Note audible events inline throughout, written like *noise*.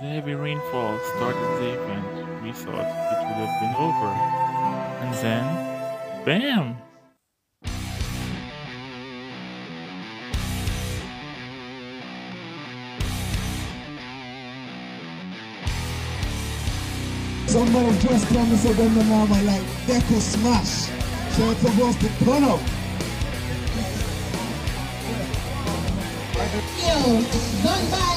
the heavy rainfall started the event, we thought it would have been over. And then, BAM! Somebody just tell me so them the mama like Deku Smash. So it's supposed to turn up. Yo, done by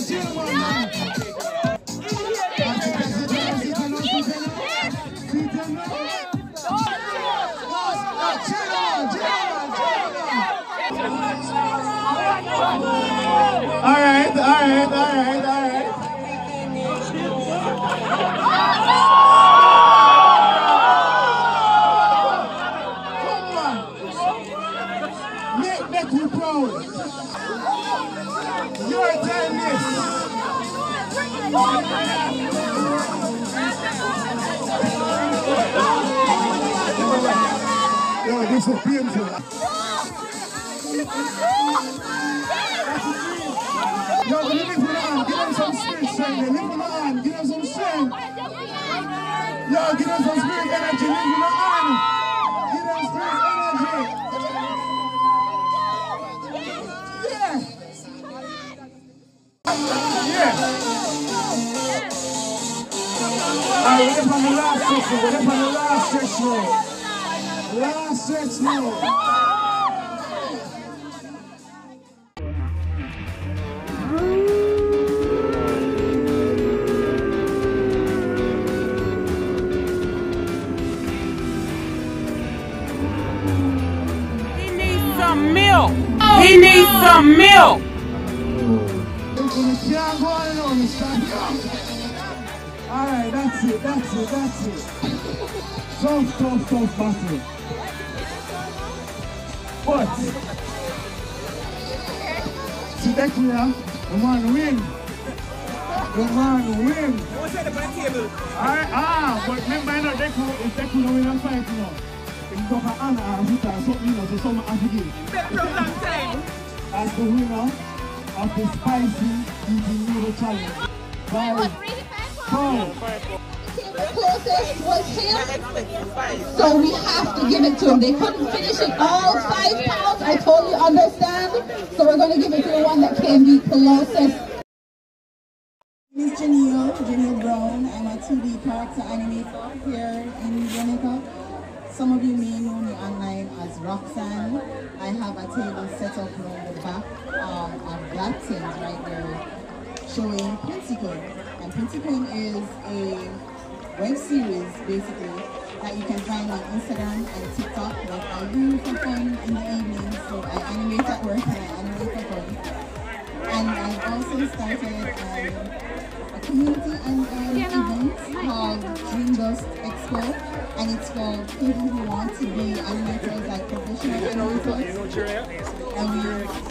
cheer them Yo, give them some spirit energy. Lift it on. Give them spirit energy. Yeah. Yeah. Alright, we're on the last section. We're on the last now. Last stretch you stand up. Alright, that's it, that's it, that's it. Tough, tough, tough battle. But, here, the man win. The man win. Alright, ah, but remember, you know, Deku, if Deku no win a fight, you know, if you talk about Anna or Rita or something, you know, so someone has to give. As the winner of the spicy eating noodle challenge. By Paul. The closest was him. So we have to give it to him. They couldn't finish it all five pounds. I totally understand. So we're going to give it to the one that came the closest. Miss Jenielle, Jenielle Brown. I'm a 2D character animator here in Jamaica. Some of you may know me online as Roxxeanne. I have a table set up around the back um, of Black Things right there showing Quincy And Quincy is a web series basically that you can find on Instagram and TikTok that I do for fun in the evening. So I animate at work and I animate for fun. And I've also started um, a community and um, event called Dream Dust Expo. And it's for people who want to be animators, like professional animators. And we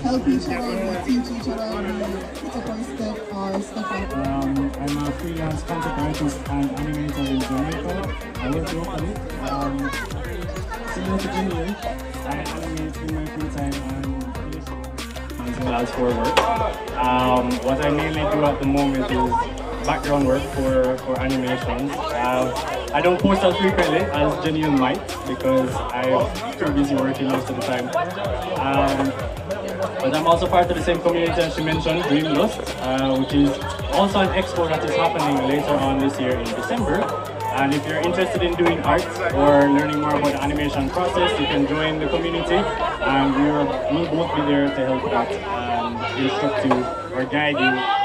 help each other, and we teach each other, we put up our stuff, our stuff like that. Um, I'm a freelance content artist and animator in Jamaica. I work locally. Um, similar to Jimmy, I animate in my free time and as well as for work. Um, what I mainly do at the moment is background work for, for animations. Uh, I don't post as frequently as Janine might because I'm too busy working most of the time. Um, but I'm also part of the same community as she mentioned, Dream Dust, uh, which is also an expo that is happening later on this year in December. And if you're interested in doing art or learning more about the animation process, you can join the community and we'll, we'll both be there to help out and instruct you or guide you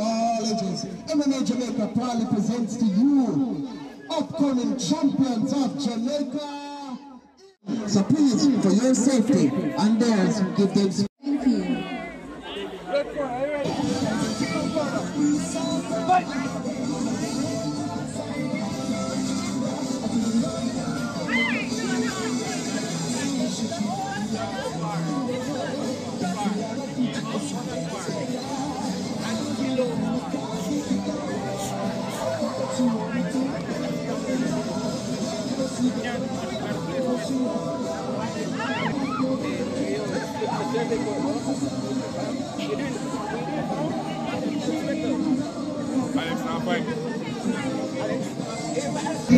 acknowledges MMA Jamaica proudly presents to you upcoming champions of Jamaica. So please, for your safety and theirs, give them Hey,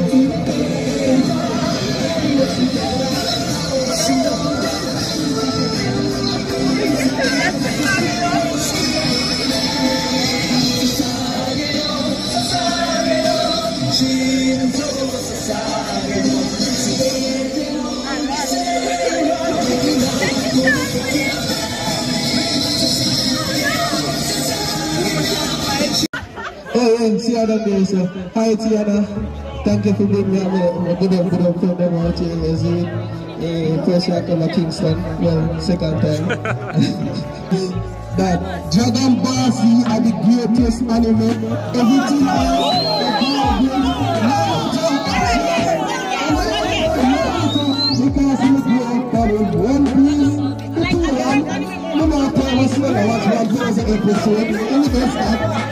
hey, see how that goes. So, hi, Tiana. Thank you for being here. I'm good up, good them out here. You see, uh, first year I come to Kingston. Well, second time. *laughs* that Dragon Ball Z are the greatest anime. Everything because you grew up on One Piece, the two one, no matter what's going on, watch one Piece episode, and it is that.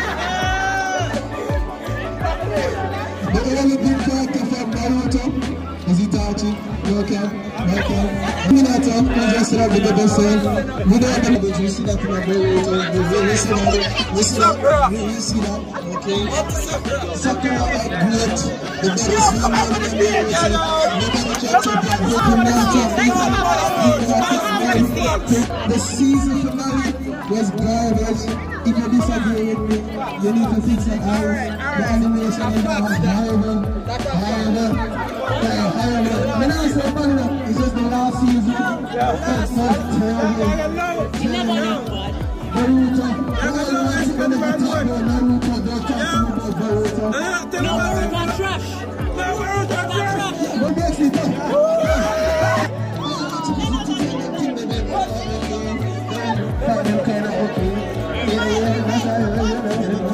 character from Naruto is Itachi. Okay, okay. Minato, who just the best self. We don't have to see that in Naruto. We see that. We see that. We see that. Okay. Are great. The best in the can take that. The season finale was garbage. If you disagree with me, you need to fix your eyes. The animation was horrible, horrible, horrible. When I say horrible, it's just the last season. That's so terrible, terrible. Naruto, why you want to gonna be talking about Naruto? Don't talk to me about Naruto. Naruto trash.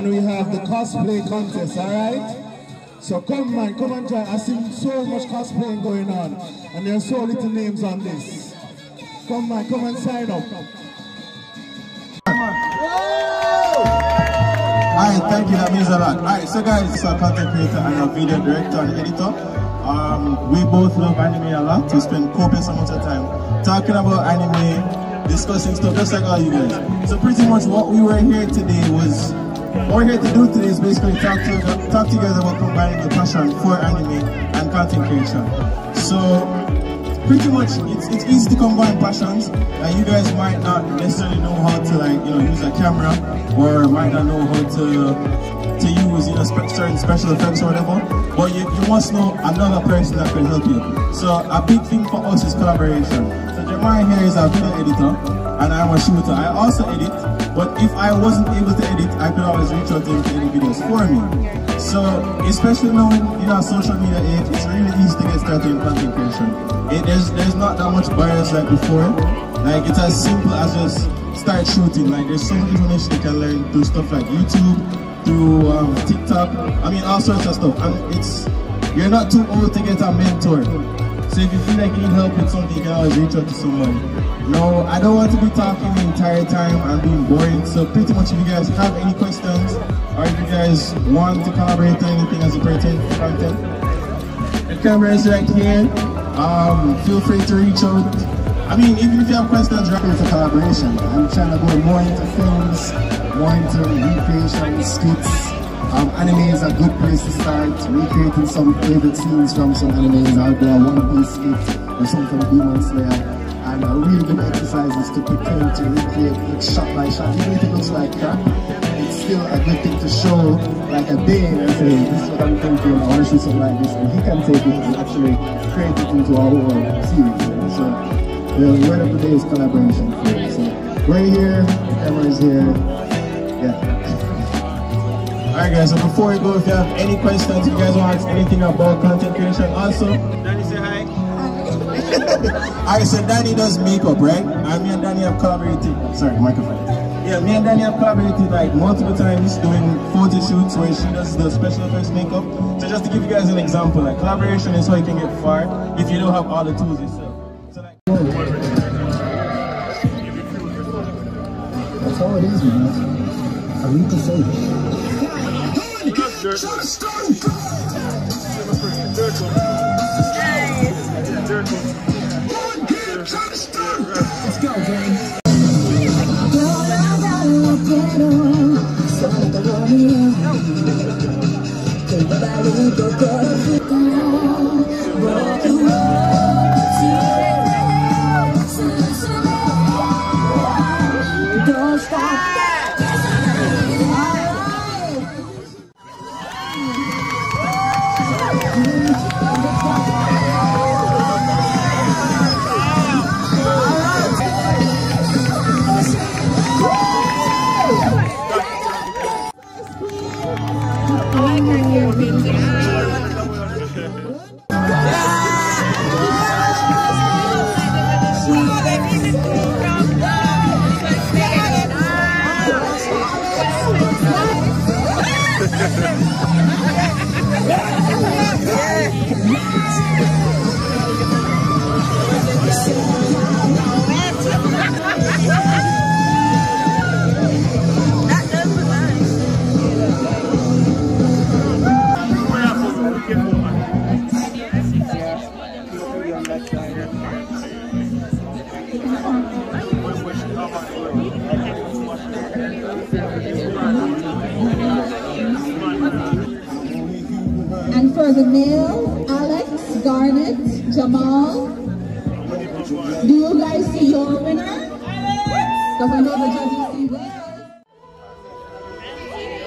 and we have the cosplay contest, alright? So come man, come and join. I see so much cosplaying going on and there are so little names on this. Come man, come and sign up. Alright, thank you, that means a lot. Alright, so guys, it's a content creator and a video director and editor. Um, we both love anime a lot. We spend copious amounts of time talking about anime, discussing stuff just like all you guys. So pretty much what we were here today was, what we're here to do today is basically talk to, talk about combining the passion for anime and content creation. So pretty much it's, it's easy to combine passions. Like you guys might not necessarily know how to like you know use a camera or might not know how to to use you know spe- certain special effects or whatever. But you, you must know another person that can help you. So a big thing for us is collaboration. So Jeremiah here is our video editor and I'm a shooter. I also edit, but if I wasn't able to edit, I could always reach out to him to edit videos for me. So, especially now in you know, social media age, it's really easy to get started in content creation. It, there's, there's not that much bias like before. Like, it's as simple as just start shooting. Like, there's so much information you can learn through stuff like YouTube, through um, TikTok. I mean, all sorts of stuff. It's, you're not too old to get a mentor. So if you feel like you need help with something, you can always reach out to someone. No, I don't want to be talking the entire time and being boring. So pretty much if you guys have any questions, or if you guys want to collaborate on anything as pertains to content, the camera is right here. Um, feel free to reach out. I mean, even if you have questions, right? A collaboration. I'm trying to go more into films, more into recreation, skits. Um, anime is a good place to start. Recreating some favorite scenes from some animes. I'll do One Piece skit or something from Demon Slayer. And a really good exercise is to prepare to recreate it shot by shot. Even if it looks like crap, it's still a good thing to show like a Bane and say, this is what I'm thinking, I want to shoot something like this. And he can take it and actually create it into a whole series. You know? So the word of the day is collaboration. So we're here, is here. Yeah. Alright guys, so before we go, if you have any questions, you guys want to ask anything about content creation, also. Alright, so Danny does makeup, right? And me and Danny have collaborated, sorry, microphone. Yeah, me and Danny have collaborated like multiple times doing photo shoots where she does the special effects makeup. So just to give you guys an example, like collaboration is how you can get far if you don't have all the tools yourself. So like, That's all it is, man. I need to say Let's Don't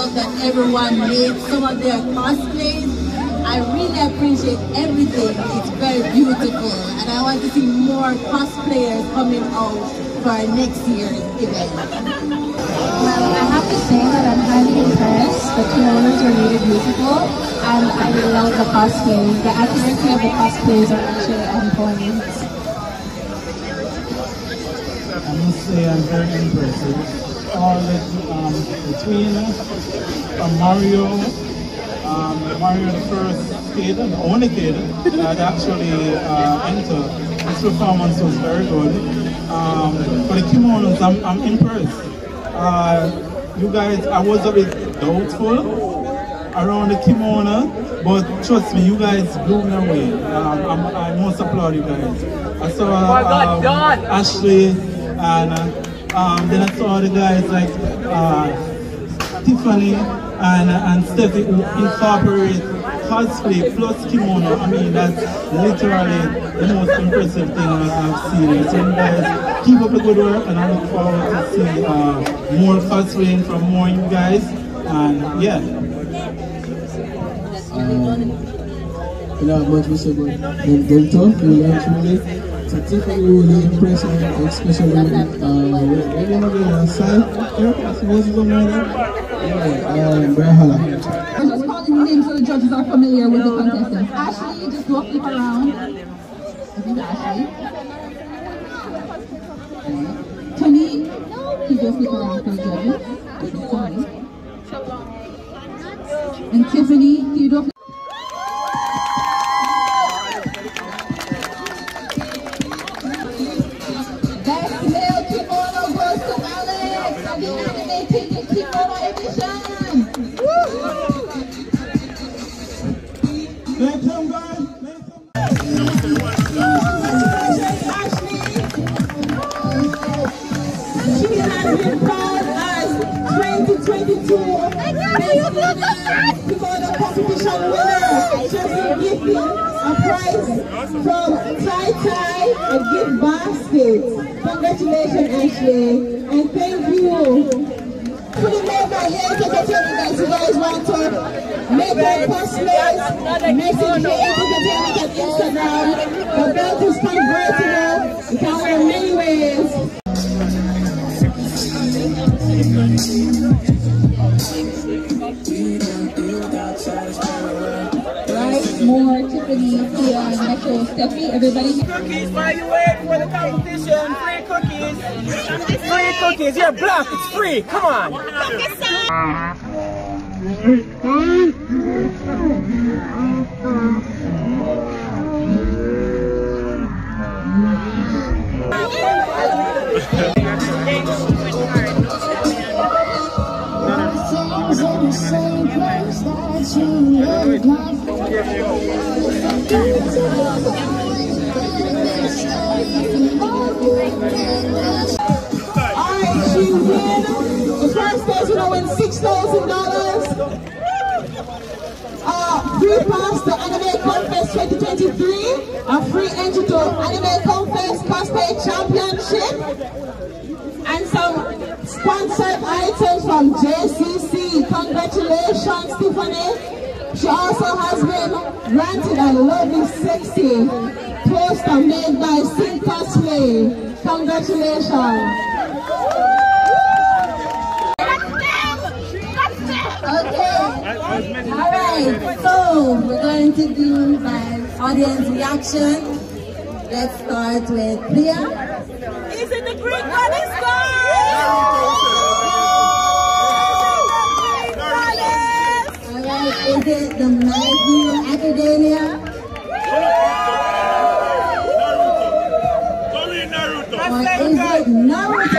designs. That everyone made some of their cosplays. I really appreciate everything. It's very beautiful. And I want to see more cosplayers coming out for next year's event. Well, I have to say that I'm highly impressed. The kimonos are really beautiful and I love the cosplays. The accuracy of the cosplays are actually on point. I must say I'm very impressed. The um, between from Mario, um, Mario the first kid, the only kid that actually uh, entered. His performance was very good. Um, for the kimonos, I'm, I'm impressed. Uh, you guys, I was a bit doubtful around the kimono, but trust me, you guys blew me away. Um, I'm, I must applaud you guys. I saw um, Ashley and uh, um, then I saw the guys like uh, Tiffany and, and Steffi who incorporate cosplay plus kimono. I mean, that's literally the most impressive thing I've seen. So you guys keep up the good work and I look forward to see uh, more cosplaying from more you guys. And yeah. You know, much say about them, tough, really actually. Really impressed me, know the. I'm just calling the names so the judges are familiar with the contestants. Ashley, just a flip around. I think Ashley. Tony, you just flip around for the judges. And Tiffany, you do Let. She has been as 2022 Best Kimono Competition winner. A prize from and gift basket. Congratulations, Ashley. And thank you. More by here because I tell you guys, want to make your cosplays, message your entertainment on Instagram. The belt is convertible. You can wear many ways. Right, more Tiffany, Tia, Metro, Steffi, everybody. Cookies, while you wait for the competition, free cookies. Free cookies, you're black, it's free, come on. Alright, win $6,000. Uh, free pass to Anime Confest 2023. A free entry to Anime Confest Cosplay Championship. And some sponsored items from JCC. Congratulations, Tiffany. She also has been granted a lovely, sexy poster made by Sing Cosplay. Congratulations. All right. So we're going to do by audience reaction. Let's start with Priya. Is it the Greek goddess All right. Is it the My Hero Academia? Or is it Naruto?